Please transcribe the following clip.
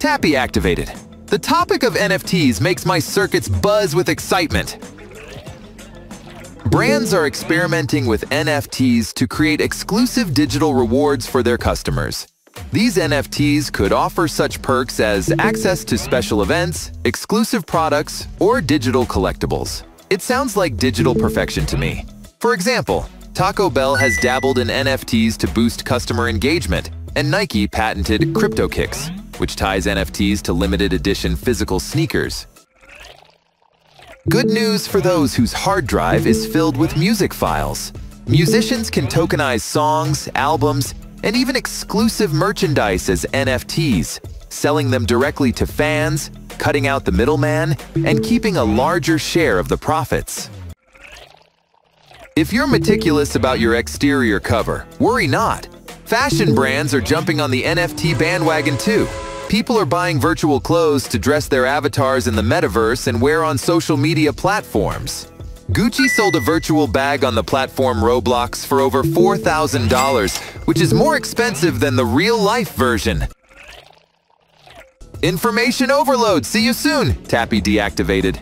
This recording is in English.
Tappy activated. The topic of NFTs makes my circuits buzz with excitement. Brands are experimenting with NFTs to create exclusive digital rewards for their customers. These NFTs could offer such perks as access to special events, exclusive products, or digital collectibles. It sounds like digital perfection to me. For example, Taco Bell has dabbled in NFTs to boost customer engagement, and Nike patented CryptoKicks, which ties NFTs to limited edition physical sneakers. Good news for those whose hard drive is filled with music files. Musicians can tokenize songs, albums, and even exclusive merchandise as NFTs, selling them directly to fans, cutting out the middleman, and keeping a larger share of the profits. If you're meticulous about your exterior cover, worry not. Fashion brands are jumping on the NFT bandwagon too. People are buying virtual clothes to dress their avatars in the metaverse and wear on social media platforms. Gucci sold a virtual bag on the platform Roblox for over $4,000, which is more expensive than the real-life version. Information overload! See you soon! Tappy deactivated.